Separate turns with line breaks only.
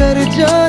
कर जा